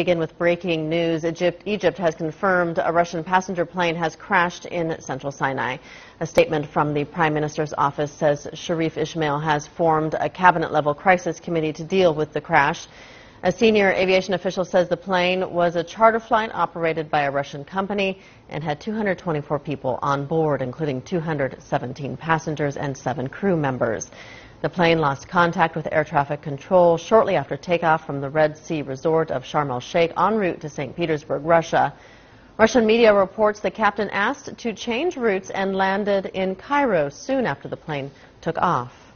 Begin with breaking news. Egypt, Egypt has confirmed a Russian passenger plane has crashed in central Sinai. A statement from the Prime Minister's office says Sharif Ismail has formed a cabinet level crisis committee to deal with the crash. A senior aviation official says the plane was a charter flight operated by a Russian company and had 224 people on board, including 217 passengers and seven crew members. The plane lost contact with air traffic control shortly after takeoff from the Red Sea resort of Sharm el Sheikh en route to St. Petersburg, Russia. Russian media reports the captain asked to change routes and landed in Cairo soon after the plane took off.